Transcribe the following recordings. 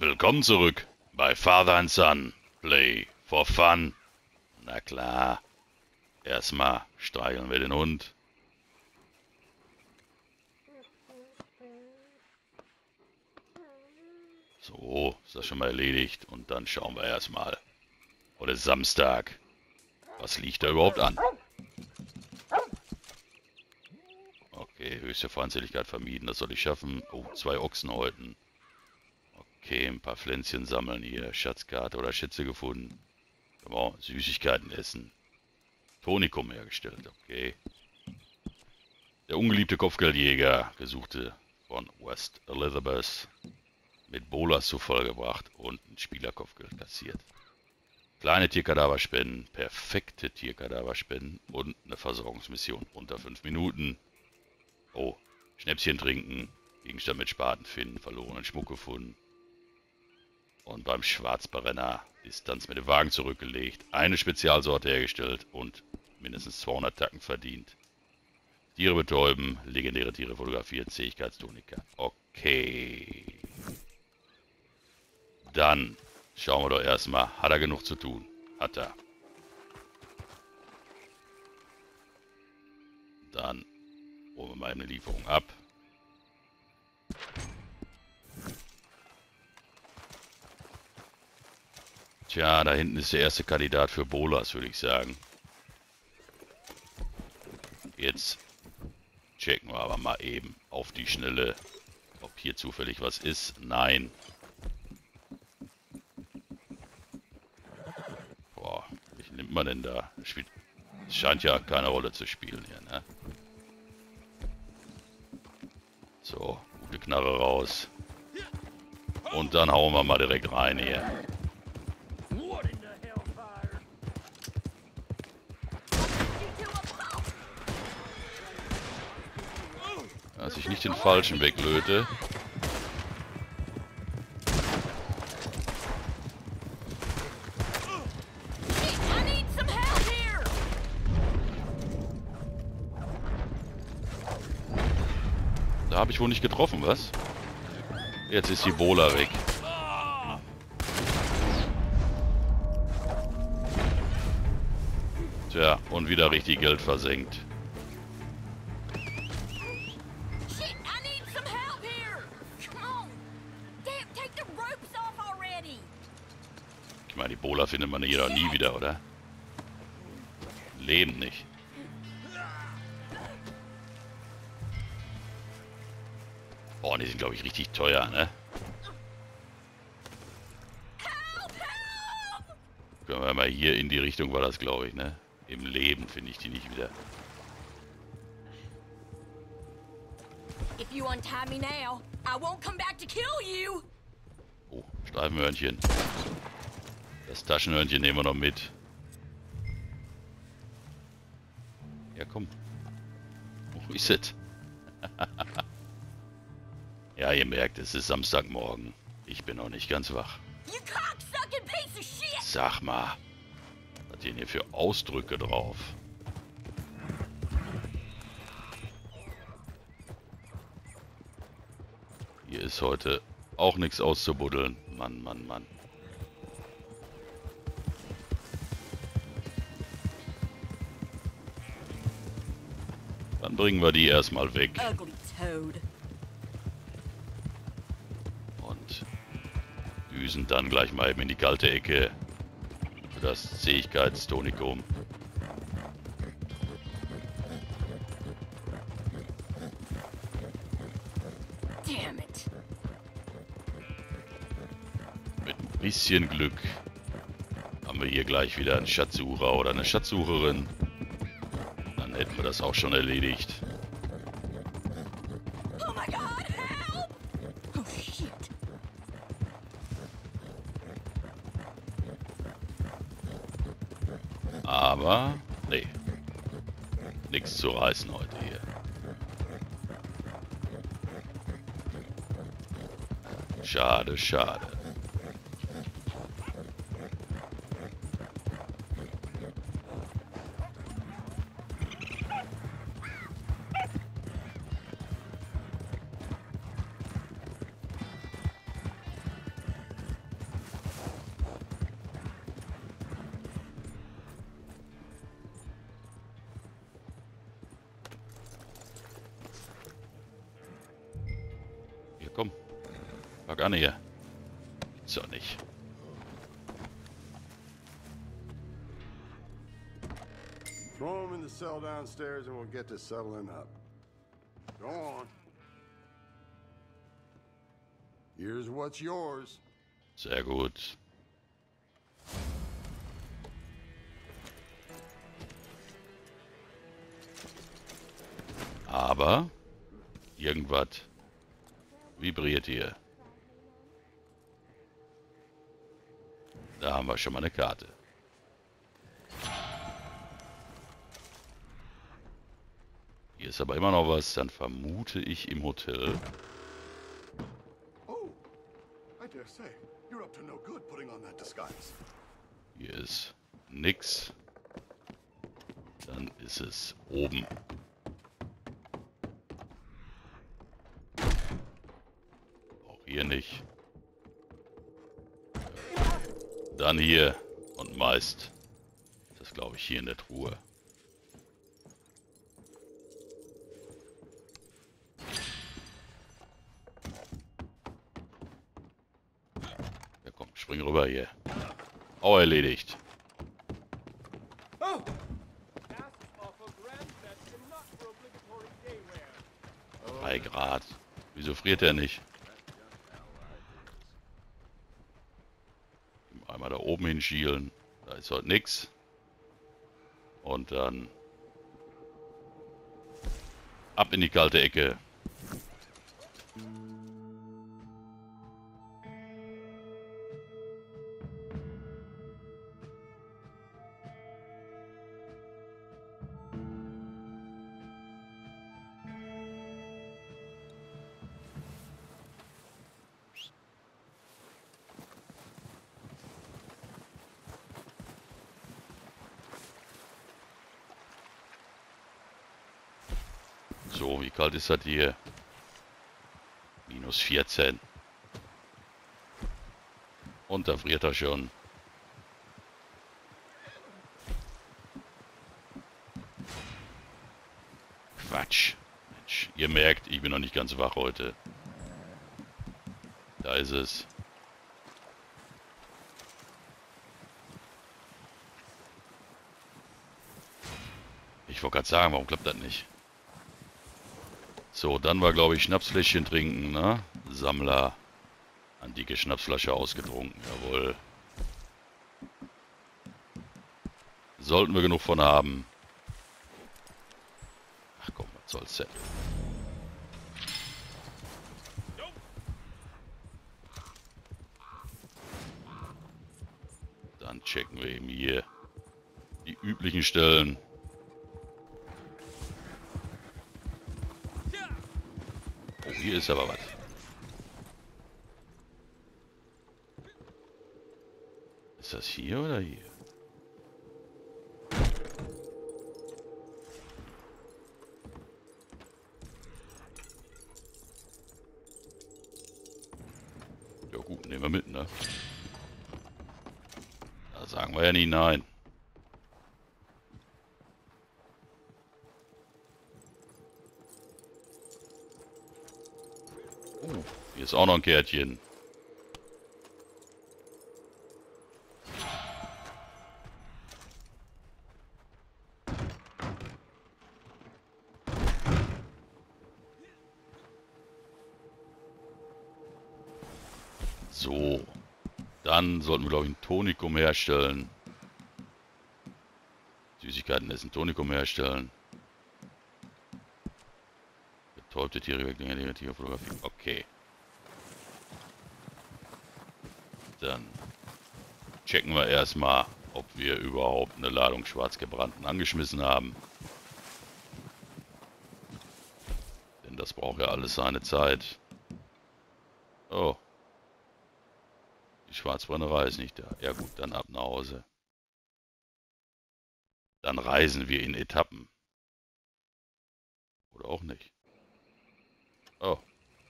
Willkommen zurück bei Father and Son. Play for fun. Na klar. Erstmal streicheln wir den Hund. So, ist das schon mal erledigt. Und dann schauen wir erstmal. Heute ist Samstag. Was liegt da überhaupt an? Okay, höchste Feindseligkeit vermieden. Das soll ich schaffen. Oh, zwei Ochsen häuten. Okay, ein paar Pflänzchen sammeln hier. Schatzkarte oder Schätze gefunden. Genau, Süßigkeiten essen. Tonikum hergestellt, okay. Der ungeliebte Kopfgeldjäger, gesuchte von West Elizabeth, mit Bolas zu Fall gebracht und ein Spielerkopfgeld kassiert. Kleine Tierkadaverspenden, perfekte Tierkadaverspenden und eine Versorgungsmission unter 5 Minuten. Oh, Schnäpschen trinken, Gegenstand mit Spaten finden, verlorenen Schmuck gefunden. Und beim Schwarzbrenner Distanz mit dem Wagen zurückgelegt, eine Spezialsorte hergestellt und mindestens 200 Tacken verdient. Tiere betäuben, legendäre Tiere fotografieren, Zähigkeitstonika. Okay. Dann schauen wir doch erstmal, hat er genug zu tun? Hat er. Dann holen wir mal eine Lieferung ab. Tja, da hinten ist der erste Kandidat für Bolas, würde ich sagen. Jetzt checken wir aber mal eben auf die Schnelle, ob hier zufällig was ist. Nein. Boah, wie nimmt man denn da? Spielt, scheint ja keine Rolle zu spielen hier, ne? So, gute Knarre raus. Und dann hauen wir mal direkt rein hier. Dass ich nicht den falschen weglöte. Da habe ich wohl nicht getroffen, was? Jetzt ist die Bola weg. Tja, und wieder richtig Geld versenkt. Hier doch nie wieder, oder? Leben nicht. Boah, die sind, glaube ich, richtig teuer, ne? Können wir mal hier in die Richtung war das, glaube ich, ne? Im Leben finde ich die nicht wieder. Now. Oh, Streifenhörnchen. Das Taschenhörnchen nehmen wir noch mit. Ja, komm. Wo ist es? ja, ihr merkt, es ist Samstagmorgen. Ich bin noch nicht ganz wach. Sag mal, was sind hier für Ausdrücke drauf? Hier ist heute auch nichts auszubuddeln. Mann, Mann, Mann. Bringen wir die erstmal weg. Und düsen dann gleich mal eben in die kalte Ecke für das Zähigkeitstonikum. Bisschen Glück haben wir hier gleich wieder einen Schatzsucher oder eine Schatzsucherin. Hätten wir das auch schon erledigt. Oh my god, help! Oh shit. Aber, nee. Nichts zu reißen heute hier. Schade, schade. Downstairs and we'll get to settling up. Go on. Here's what's yours. Sehr gut. Aber irgendwas vibriert hier. Da haben wir schon mal eine Karte. Hier ist aber immer noch was, dann vermute ich im Hotel. Oh. Hier ist nix. Dann ist es oben. Auch hier nicht. Dann hier. Und meist. Das glaube ich hier in der Truhe. Ja komm, spring rüber hier. Auch erledigt. Oh! 3 Grad. Wieso friert er nicht? Einmal da oben hinschielen. Da ist heute nix. Und dann ab in die kalte Ecke. Kalt ist das hier? Minus 14. Und da friert er schon. Quatsch. Mensch, ihr merkt, ich bin noch nicht ganz wach heute. Da ist es. Ich wollte gerade sagen, warum klappt das nicht? So, dann war, glaube ich, Schnapsfläschchen trinken, ne? Sammler. Antike Schnapsflasche ausgetrunken, jawohl. Sollten wir genug von haben. Ach komm, was soll's denn? Dann checken wir eben hier die üblichen Stellen. Hier ist aber was. Ist das hier oder hier? Ja gut, nehmen wir mit, ne? Da sagen wir ja nie nein. Ist auch noch ein Kärtchen. So. Dann sollten wir, glaube ich, ein Tonikum herstellen. Süßigkeiten essen, Tonikum herstellen. Betäubte Tiere weglegen, negative Fotografie. Okay. Dann checken wir erstmal, ob wir überhaupt eine Ladung schwarzgebrannten angeschmissen haben. Denn das braucht ja alles seine Zeit. Oh. Die Schwarzbrennerei ist nicht da. Ja gut, dann ab nach Hause. Dann reisen wir in Etappen. Oder auch nicht. Oh.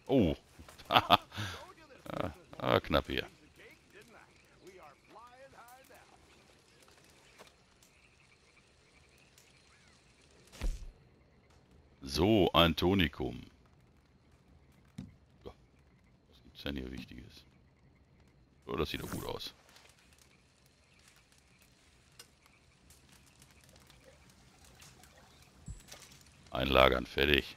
Oh. ah, knapp hier. We are flying high now. So, ein Tonikum. Ja. Was gibt's denn hier Wichtiges? Oh, das sieht doch gut aus. Einlagern, fertig.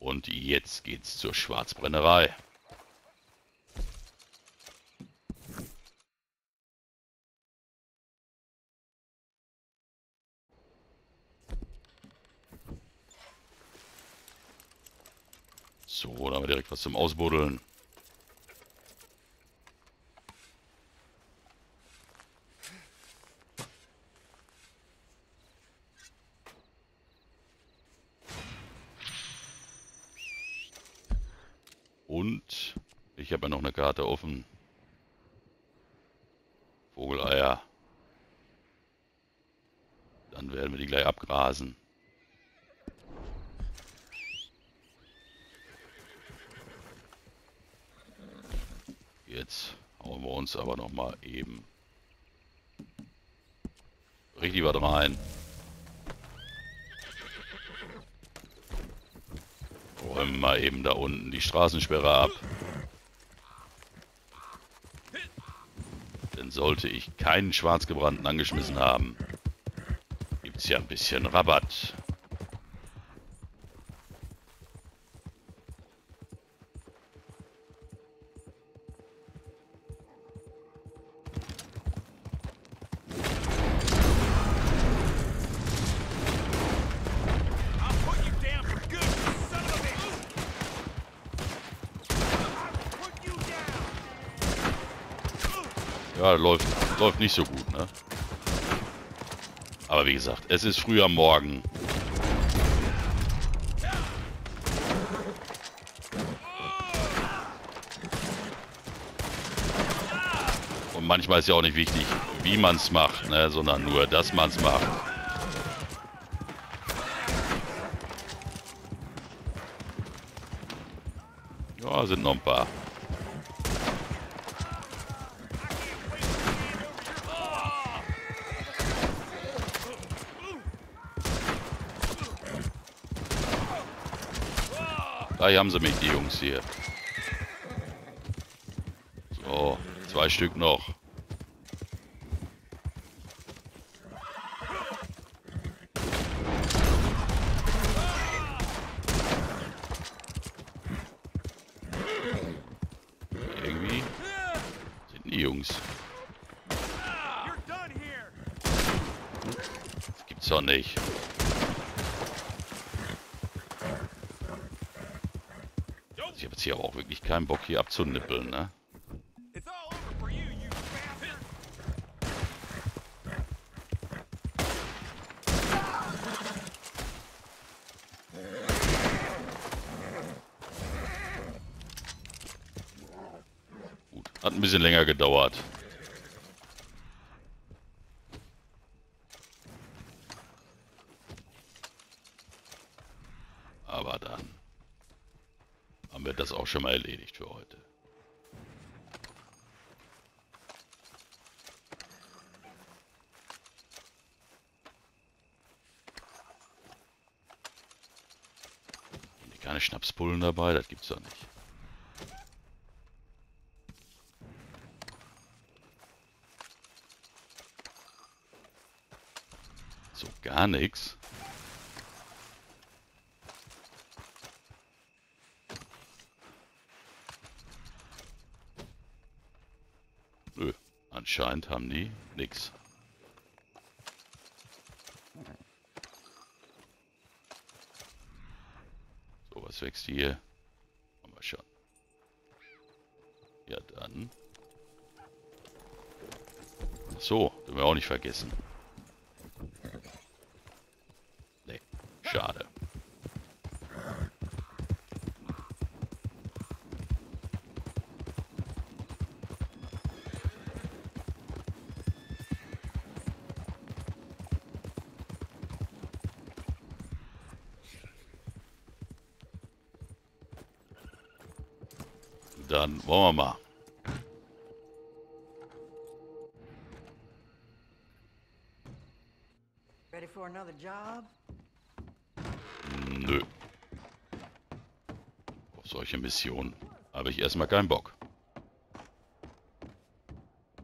Und jetzt geht's zur Schwarzbrennerei. So, da haben wir direkt was zum Ausbuddeln. Und ich habe ja noch eine Karte offen. Vogeleier. Dann werden wir die gleich abgrasen. Jetzt hauen wir uns aber noch mal eben richtig was rein. Räumen mal eben da unten die Straßensperre ab. Denn sollte ich keinen Schwarzgebrannten angeschmissen haben, gibt es ja ein bisschen Rabatt. Ja, läuft, läuft nicht so gut, ne? Aber wie gesagt, es ist früh am Morgen. Und manchmal ist ja auch nicht wichtig, wie man es macht, ne? sondern nur, dass man es macht. Ja, sind noch ein paar. Da haben sie mich, die Jungs hier. So, zwei Stück noch. Irgendwie sind die Jungs. Das gibt's doch nicht. Ich habe jetzt hier aber auch wirklich keinen Bock hier abzunippeln, ne? Gut, hat ein bisschen länger gedauert. Aber dann haben wir das auch schon mal erledigt für heute. Haben die keine Schnapspullen dabei? Das gibt's doch nicht. So gar nichts. Nö, anscheinend haben die nix. So, was wächst hier? Haben wir schon. Ja, dann. So, dürfen wir auch nicht vergessen. Ready for another job? Nö. Auf solche Missionen habe ich erstmal keinen Bock.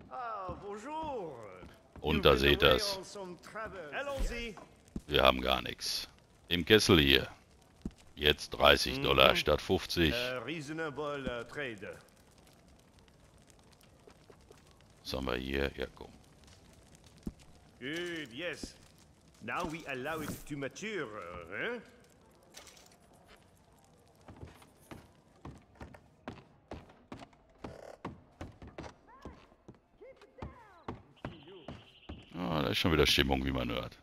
Ah. Und da seht ihr's. Allons-y. Wir haben gar nichts. Im Kessel hier. Jetzt 30 Dollar Mhm. statt 50. Uh, reasonable uh, trade. Was haben wir hier? Ja, komm. Good, yes. Now we allow it to mature, uh, eh? Ah, da ist schon wieder Stimmung, wie man hört.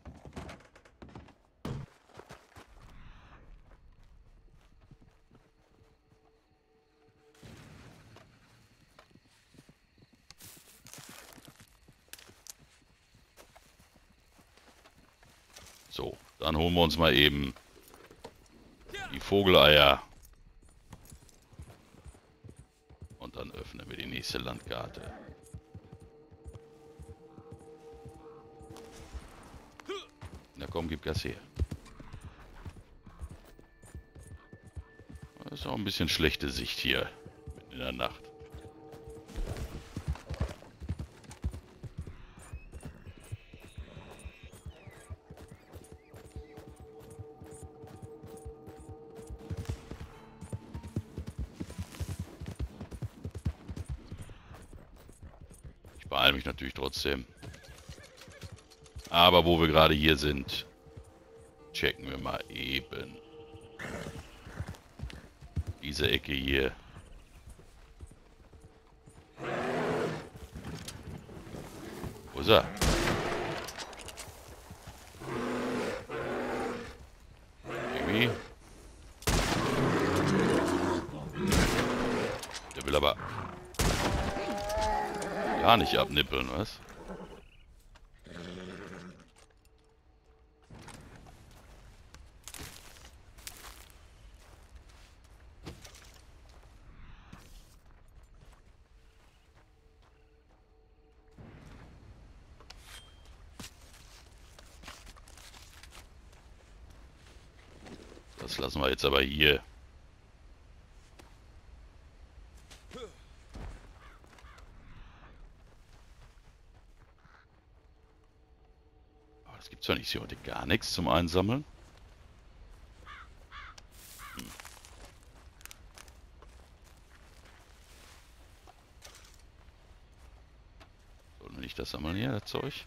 So, dann holen wir uns mal eben die Vogeleier. Und dann öffnen wir die nächste Landkarte. Na komm, gib Gas her. Das ist auch ein bisschen schlechte Sicht hier. In der Nacht. Ich natürlich trotzdem. Aber wo wir gerade hier sind, checken wir mal eben diese Ecke hier. Wo ist er? Der will aber gar nicht abnippeln, was? Das lassen wir jetzt aber hier. Aber das gibt's hier heute gar nichts zum Einsammeln. Hm. Sollen wir nicht das sammeln hier, das Zeug?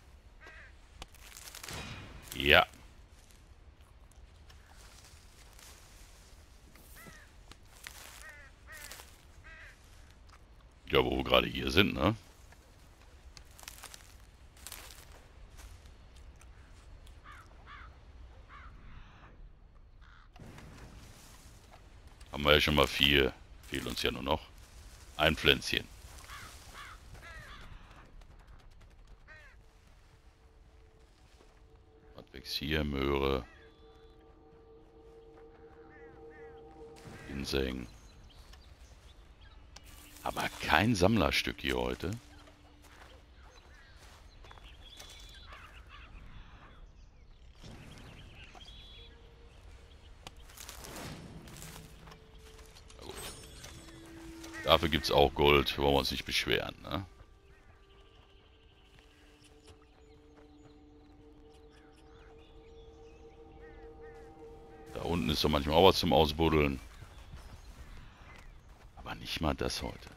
Ja. Ja, wo wir gerade hier sind, ne? Haben wir ja schon mal vier. Fehlt uns ja nur noch ein Pflänzchen. Was wächst hier? Möhre. Ginseng. Aber kein Sammlerstück hier heute. Dafür gibt es auch Gold, wollen wir uns nicht beschweren, ne? Da unten ist doch manchmal auch was zum Ausbuddeln. Aber nicht mal das heute.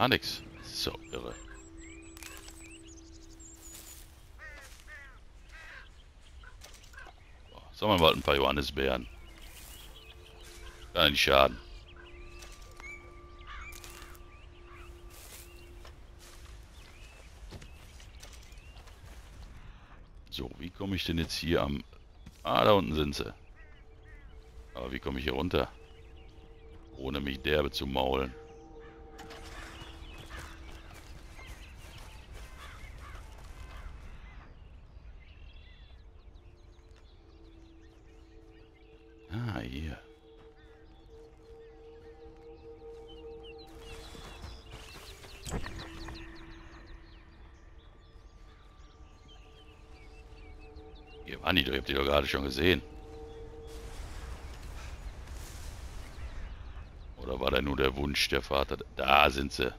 Gar nichts. So, irre. Sammeln wir halt ein paar Johannisbeeren. Kann schaden. So, wie komme ich denn jetzt hier am... Ah, da unten sind sie. Aber wie komme ich hier runter? Ohne mich derbe zu maulen. Waren die doch, ich hab die doch gerade schon gesehen. Oder war da nur der Wunsch der Vater? Da sind sie.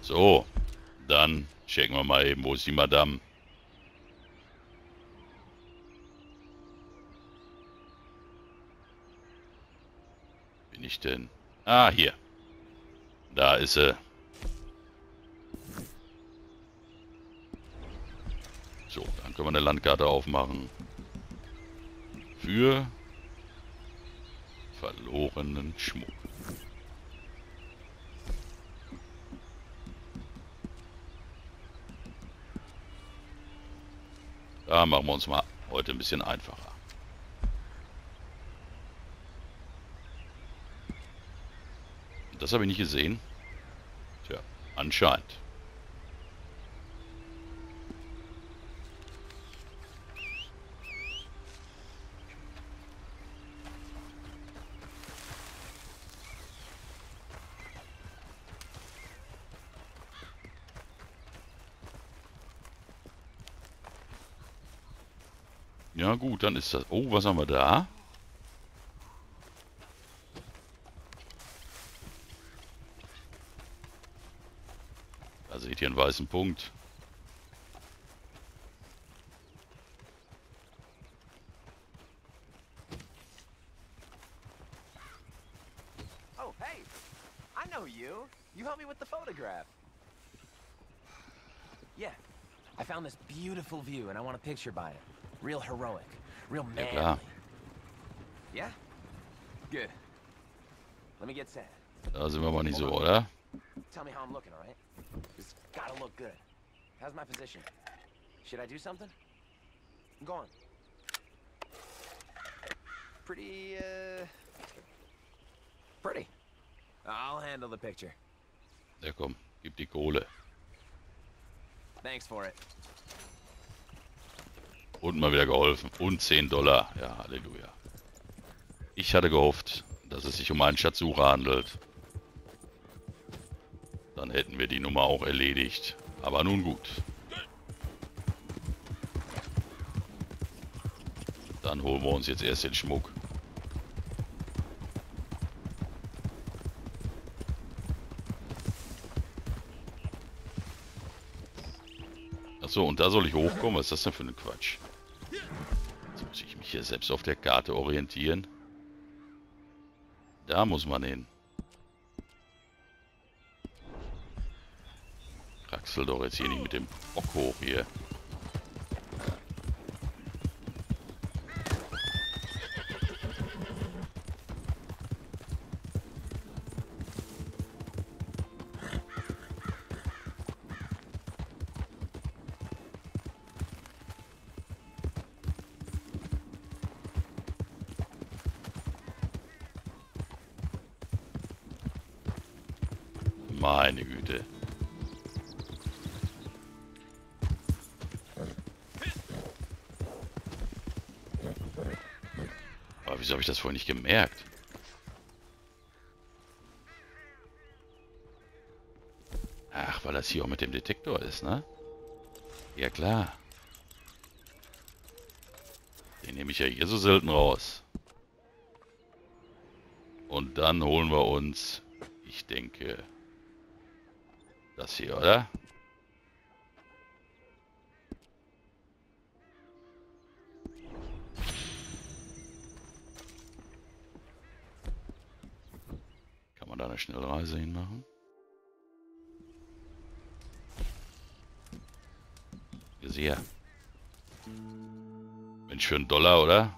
So, dann checken wir mal eben, wo ist die Madame? Denn? Ah, hier. Da ist sie. So, dann können wir eine Landkarte aufmachen. Für verlorenen Schmuck. Da machen wir uns mal heute ein bisschen einfacher. Das habe ich nicht gesehen. Tja, anscheinend. Ja gut, dann ist das... Oh, was haben wir da? Da seht ihr einen weißen Punkt. Oh, hey! I know you. You helped me with the photograph. Yeah. I found this beautiful view and I want a picture by it. Real heroic. Real Ja manly. klar. Yeah? Good. Let me get set. Da sind wir aber nicht so, oder? Tell me how I'm looking, all right? It's gotta look good. How's my position? Should I do something? Go on. Pretty, uh... Pretty. I'll handle the picture. Ja komm, gib die Kohle. Thanks for it. Und mal wieder geholfen. Und 10 Dollar. Ja, Halleluja. Ich hatte gehofft, dass es sich um einen Schatzsucher handelt. Dann hätten wir die Nummer auch erledigt. Aber nun gut. Dann holen wir uns jetzt erst den Schmuck. Achso, und da soll ich hochkommen? Was ist das denn für ein Quatsch? Jetzt muss ich mich hier selbst auf der Karte orientieren. Da muss man hin. Kraxel doch jetzt hier nicht mit dem Bock hoch hier. Ich das vorhin nicht gemerkt? Ach, weil das hier auch mit dem Detektor ist, ne? Ja klar. Den nehme ich ja hier so selten raus. Und dann holen wir uns, ich denke, das hier, oder? eine Schnellreise hinmachen. Sehr. Mensch, für einen Dollar, oder?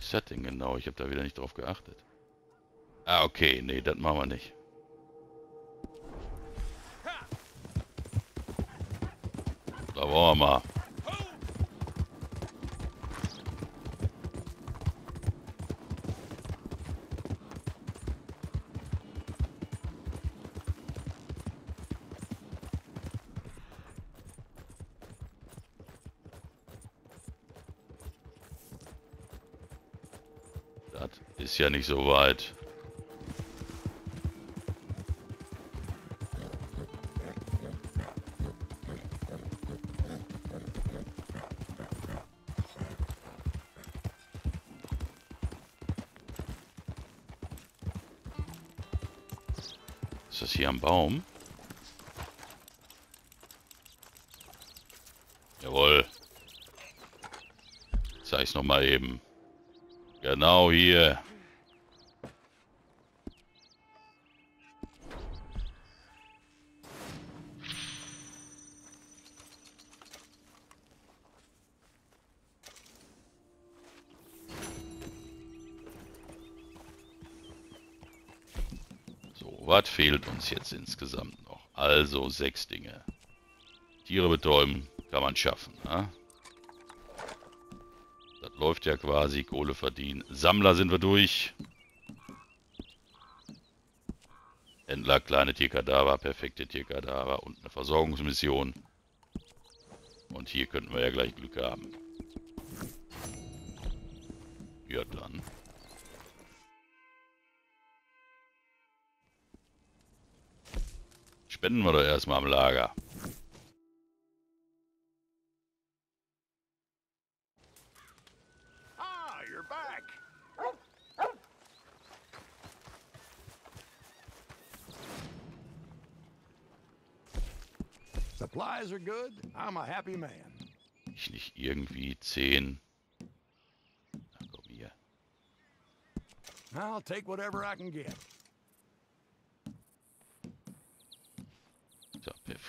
Setting genau? Ich habe da wieder nicht drauf geachtet. Ah, okay. Nee, das machen wir nicht. Da wollen wir mal. Das ist ja nicht so weit. Baum? Jawohl. Zeig's noch mal eben. Genau hier. Fehlt uns jetzt insgesamt noch? Also sechs Dinge. Tiere betäuben kann man schaffen. Ne? Das läuft ja quasi, Kohle verdienen. Sammler sind wir durch. Händler, kleine Tierkadaver, perfekte Tierkadaver und eine Versorgungsmission. Und hier könnten wir ja gleich Glück haben. Ja dann. Spenden wir doch erstmal am Lager. Ah. Supplies are good. I'm a happy man. Ich nicht irgendwie 10. Na komm hier. I'll take whatever I can get.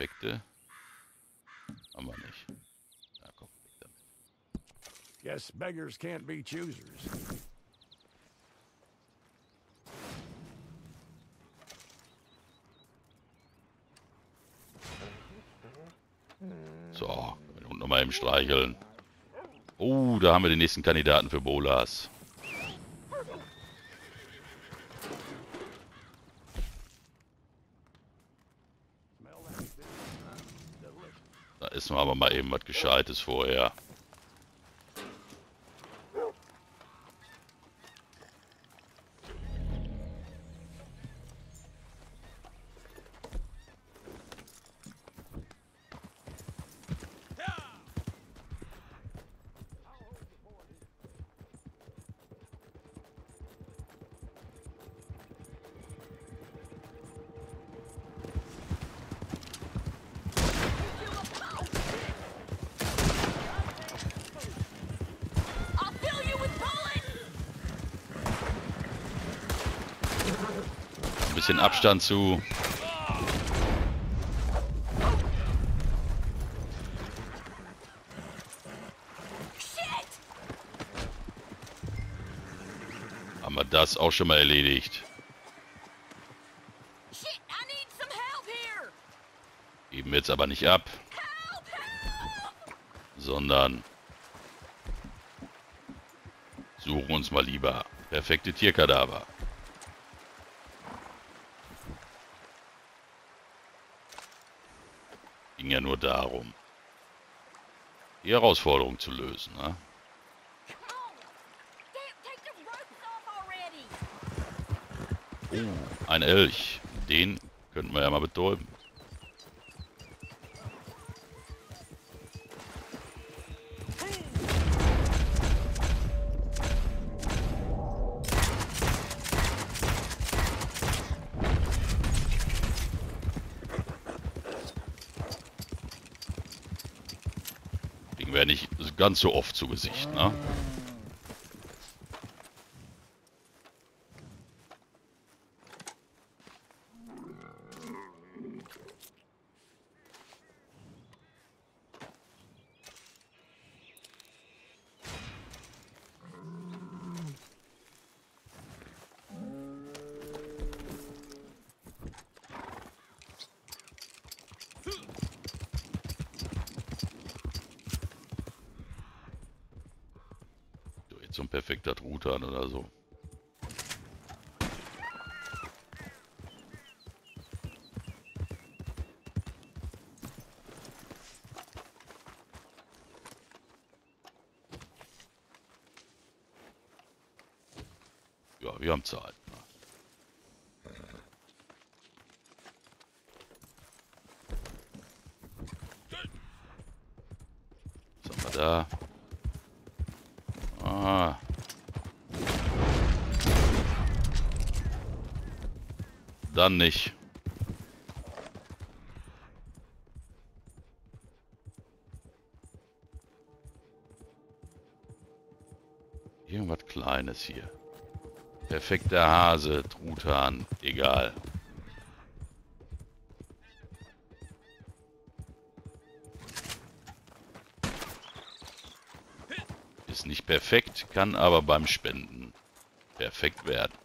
So, perfekte. Haben wir nicht. Na komm, weg damit. Guess beggars can't be choosers. So, den Hund nochmal eben streicheln. Oh, da haben wir den nächsten Kandidaten für Bolas. Essen wir aber mal eben was Gescheites vorher. Abstand zu. Haben wir das auch schon mal erledigt. Geben jetzt aber nicht ab, sondern suchen uns mal lieber perfekte Tierkadaver. Ja nur darum, die Herausforderung zu lösen. Ne? Oh, ein Elch. Den könnten wir ja mal betäuben. Ganz so oft zu Gesicht, ne? So ein perfekter Truthahn oder so. Ja, wir haben Zeit. Was haben wir da? Ah. Dann nicht. Irgendwas Kleines hier. Perfekter Hase, Truthahn, egal. Ist nicht perfekt, kann aber beim Spenden perfekt werden.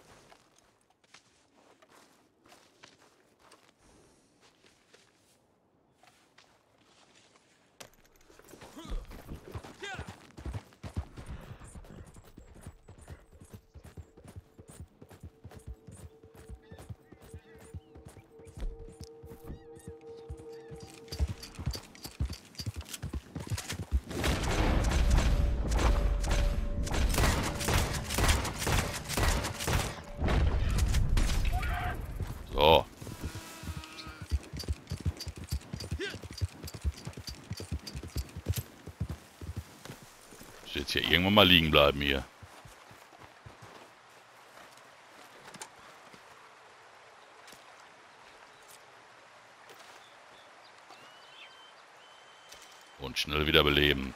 Irgendwann mal liegen bleiben hier. Und schnell wieder beleben.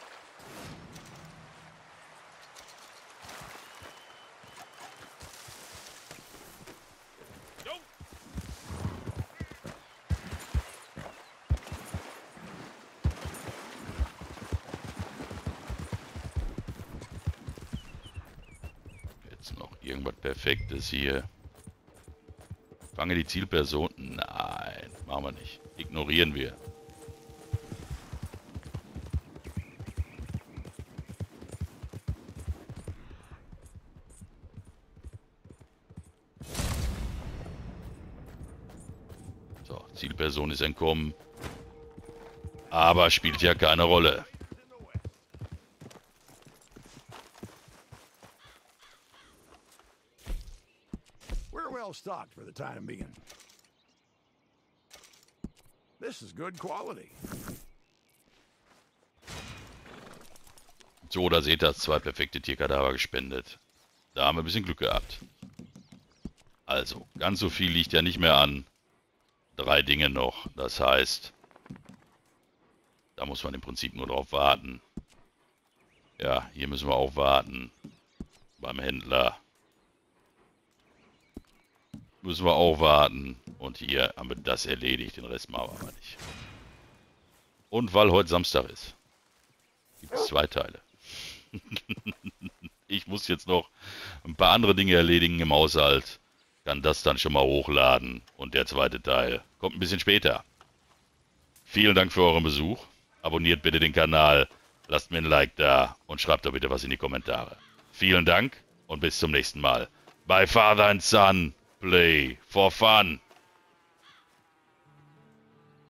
Jetzt noch irgendwas Perfektes hier. Fange die Zielperson. Nein, machen wir nicht. Ignorieren wir. So, Zielperson ist entkommen. Aber spielt ja keine Rolle. We're well stocked for the time being. This is good quality. So, da seht ihr zwei perfekte Tierkadaver gespendet. Da haben wir ein bisschen Glück gehabt. Also, ganz so viel liegt ja nicht mehr an. Drei Dinge noch. Das heißt, da muss man im Prinzip nur drauf warten. Ja, hier müssen wir auch warten. Beim Händler. Müssen wir auch warten. Und hier haben wir das erledigt. Den Rest machen wir nicht. Und weil heute Samstag ist, gibt es zwei Teile. ich muss jetzt noch ein paar andere Dinge erledigen im Haushalt. Kann das dann schon mal hochladen. Und der zweite Teil kommt ein bisschen später. Vielen Dank für euren Besuch. Abonniert bitte den Kanal, lasst mir ein Like da und schreibt doch bitte was in die Kommentare. Vielen Dank und bis zum nächsten Mal. Bei Father and Son, play for fun.